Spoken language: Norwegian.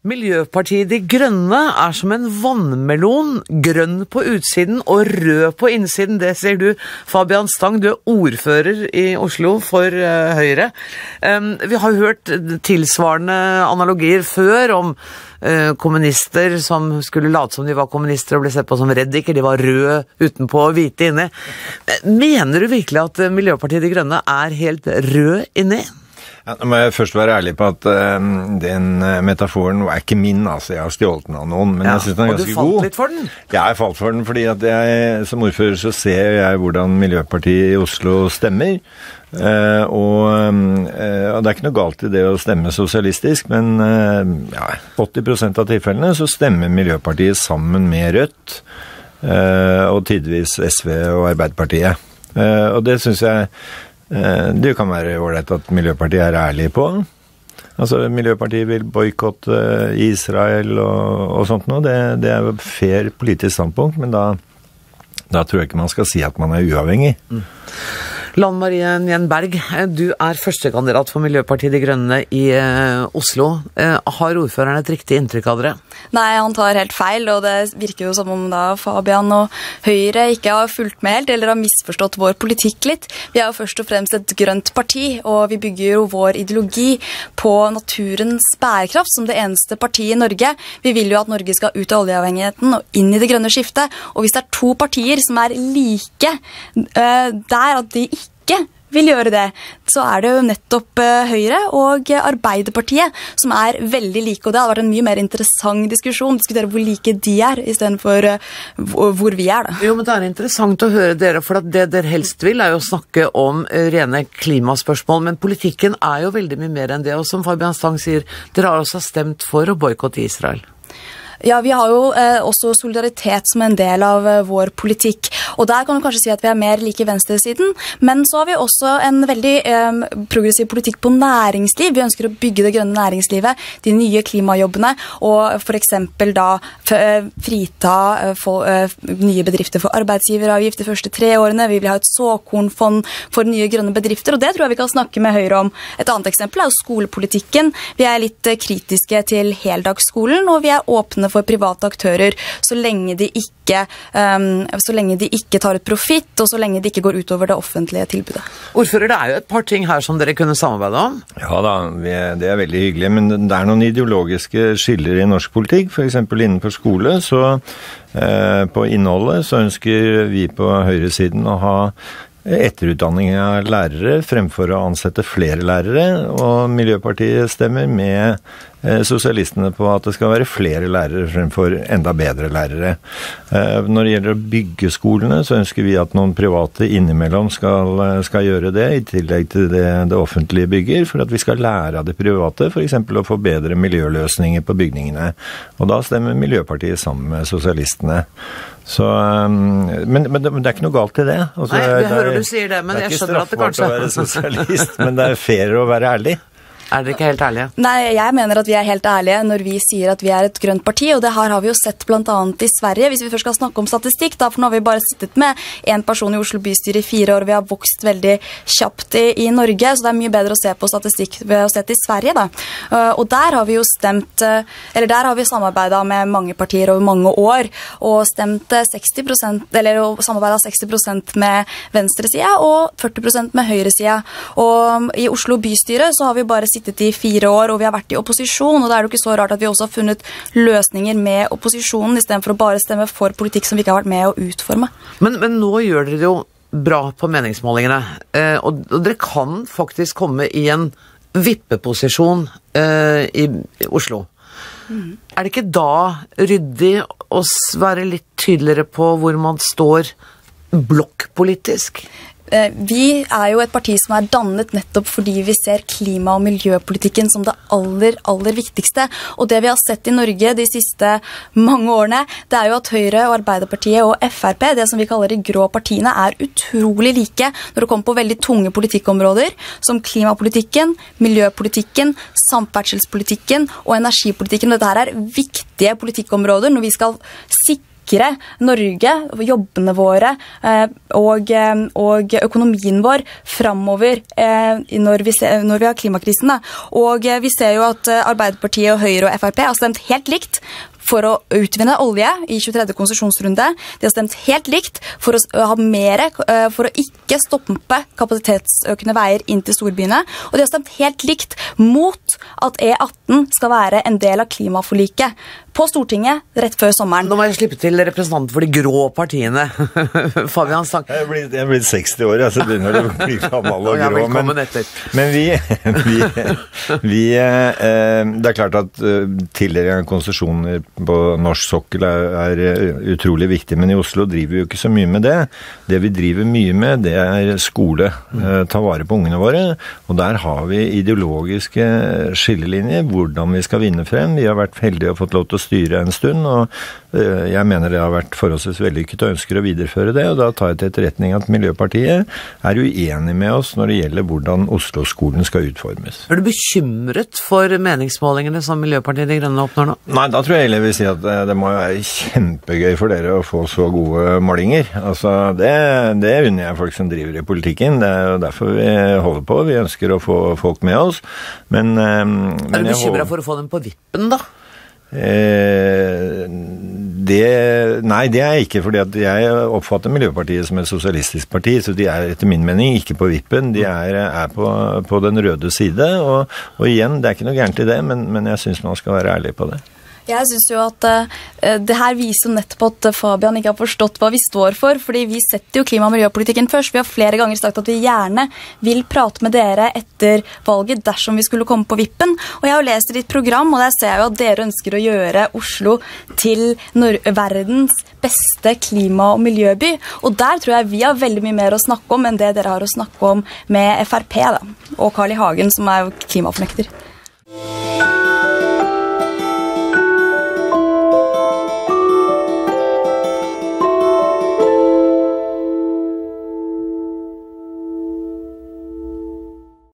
Miljøpartiet De Grønne er som en vannmelon, grønn på utsiden og rød på innsiden. Det sier du. Fabian Stang, du er ordfører i Oslo for uh, Høyre. Vi har hørt tilsvarende analogier før om uh, kommunister som skulle late som de var kommunister og ble sett på som reddiker. De var røde utenpå og hvite inni. Mener du virkelig at Miljøpartiet De Grønne er helt rød inni? Ja, nå må jeg først være ærlig på at uh, den uh, metaforen er ikke min, altså. Jeg har stjålet den av noen, men ja, jeg syns den er ganske god. Og du falt litt for den? Ja, jeg falt for den fordi at jeg som ordfører så ser jeg hvordan Miljøpartiet i Oslo stemmer. Uh, og, og, det er ikke noe galt i det å stemme sosialistisk, men ja, 80% av tilfellene så stemmer Miljøpartiet sammen med Rødt. og tidvis SV og Arbeiderpartiet. og det syns jeg Eh, det kan være ålreit at Miljøpartiet er ærlig på. Altså, Miljøpartiet vil boikotte Israel og, og sånt noe. Det, det er jo fair politisk standpunkt, men da, da, tror jeg ikke man skal si at man er uavhengig. Mm. Lan Marie Njen Berg, du er førstekandidat for Miljøpartiet De Grønne i eh, Oslo. Eh, har ordføreren et riktig inntrykk av dere? Nei, han tar helt feil, og det virker jo som om da Fabian og Høyre ikke har fulgt med helt, eller har misforstått vår politikk litt. Vi er jo først og fremst et grønt parti, og vi bygger jo vår ideologi på naturens bærekraft som det eneste partiet i Norge. Vi vil jo at Norge skal ut av oljeavhengigheten og inn i det grønne skiftet. Og hvis det er to partier som er like der at de ikke ikke vil gjøre det, så er det jo nettopp eh, Høyre og Arbeiderpartiet som er veldig like. Og det hadde vært en mye mer interessant diskusjon, diskutere hvor like de er, istedenfor eh, hvor vi er, da. Jo, men det er interessant å høre dere, for det dere helst vil er jo å snakke om eh, rene klimaspørsmål. Men politikken er jo veldig mye mer enn det. Og som Fabian Stang sier, dere har også stemt for å boikotte Israel. Ja, vi har jo eh, også solidaritet som en del av eh, vår politikk. Og der kan du kanskje si at vi er mer like venstresiden, men så har vi også en veldig eh, progressiv politikk på næringsliv. Vi ønsker å bygge det grønne næringslivet, de nye klimajobbene, og f.eks. da eh, frita eh, eh, nye bedrifter for arbeidsgiveravgift de første tre årene. Vi vil ha et såkornfond for nye grønne bedrifter, og det tror jeg vi kan snakke med Høyre om. Et annet eksempel er jo skolepolitikken. Vi er litt kritiske til heldagsskolen, og vi er åpne for private aktører så lenge de ikke, um, så lenge de ikke tar ut profitt, og så lenge de ikke går utover det offentlige tilbudet. Ordfører, det er jo et par ting her som dere kunne samarbeide om? Ja da, det er veldig hyggelig. Men det er noen ideologiske skiller i norsk politikk. F.eks. innenfor skole. Så eh, på innholdet så ønsker vi på høyresiden å ha etterutdanning av lærere fremfor å ansette flere lærere. Og Miljøpartiet stemmer med sosialistene på at det skal være flere lærere fremfor enda bedre lærere. Eh, når det gjelder å bygge skolene, så ønsker vi at noen private innimellom skal, eh, skal gjøre det, i tillegg til det det offentlige bygger, for at vi skal lære av det private, f.eks. å få bedre miljøløsninger på bygningene. Og da stemmer Miljøpartiet sammen med sosialistene. Så, men, men, det, er ikke noe galt i det. Altså, Nei, jeg hører du sier det, men jeg skjønner at det kanskje Det er ikke straffbart å være sosialist, men det er fair å være ærlig. Er dere ikke helt ærlige? Nei, jeg mener at vi er helt ærlige når vi sier at vi er et grønt parti, og det her har vi jo sett bl.a. i Sverige. Hvis vi først skal snakke om statistikk, da, for nå har vi bare sittet med én person i Oslo bystyre i fire år, vi har vokst veldig kjapt i, i, Norge, så det er mye bedre å se på statistikk ved å se til Sverige, da. Uh, og der har vi jo stemt uh, Eller der har vi samarbeida med mange partier over mange år, og stemt 60 uh, eller samarbeida 60% med venstresida og 40% med høyresida. Og um, i Oslo bystyre så har vi bare sittet sittet i fire år, og vi har vært i opposisjon. og Da er det jo ikke så rart at vi også har funnet løsninger med opposisjonen, istedenfor å bare stemme for politikk som vi ikke har vært med å utforme. Men, men nå gjør dere det jo bra på meningsmålingene, eh, og, og, dere kan faktisk komme i en vippeposisjon eh, i, i Oslo. Mm. Er det ikke da ryddig å være litt tydeligere på hvor man står blokkpolitisk? Eh, vi er jo et parti som er dannet nettopp fordi vi ser klima- og miljøpolitikken som det aller, aller viktigste. Og det vi har sett i Norge de siste mange årene, det er jo at Høyre og Arbeiderpartiet og Frp, det som vi kaller de grå partiene, er utrolig like når det kommer på veldig tunge politikkområder som klimapolitikken, miljøpolitikken, samferdselspolitikken og energipolitikken. Dette her er viktige politikkområder når vi skal sikre sikre Norge, jobbene våre og, og økonomien vår framover når vi, når vi har klimakrisen. Og vi ser jo at Arbeiderpartiet og Høyre og Frp har stemt helt likt for å utvinne olje i 23. konsesjonsrunde. De har stemt helt likt for å ha mer, eh, for å ikke stoppe kapasitetsøkende veier inn til storbyene. Og de har stemt helt likt mot at E18 skal være en del av klimaforliket på Stortinget rett før sommeren. Nå må jeg slippe til representanten for de grå partiene. Fabian Stang. Jeg er blitt, jeg er blitt 60 år, jeg, så begynner å bli gammel og grå. Men, men vi, vi, vi, eh, Det er klart at tildeling av konsesjoner på norsk sokkel er, er, utrolig viktig, men i Oslo driver vi jo ikke så mye med det. Det vi driver mye med, det er skole. Ta vare på ungene våre. Og der har vi ideologiske skillelinjer, hvordan vi skal vinne frem. Vi har vært heldige og fått lov til å styre en stund. og eh, Jeg mener det har vært forholdsvis vellykket og ønsker å videreføre det. og Da tar jeg til etterretning at Miljøpartiet er uenig med oss når det gjelder hvordan Oslo-skolen skal utformes. Er du bekymret for meningsmålingene som Miljøpartiet De Grønne oppnår nå? Nei, da tror jeg heller vil si at eh, det må være kjempegøy for dere å få så gode målinger. Altså, Det, det unner jeg folk som driver i politikken. Det er jo derfor vi holder på. Vi ønsker å få folk med oss. Men, eh, men Er du bekymra for å få dem på vippen, da? Eh, det Nei, det er ikke. fordi jeg oppfatter Miljøpartiet som et sosialistisk parti. Så de er etter min mening ikke på vippen. De er, er på, på, den røde side. Og, og, igjen, det er ikke noe gærent i det, men, men jeg syns man skal være ærlig på det. Jeg syns jo at uh, det her viser nettopp at Fabian ikke har forstått hva vi står for. fordi vi setter jo klima- og miljøpolitikken først. Vi har flere ganger sagt at vi gjerne vil prate med dere etter valget dersom vi skulle komme på vippen. Og jeg har jo lest i ditt program, og der ser jeg jo at dere ønsker å gjøre Oslo til verdens beste klima- og miljøby. Og der tror jeg vi har veldig mye mer å snakke om enn det dere har å snakke om med Frp da. og Carl I. Hagen, som er klimafornekter.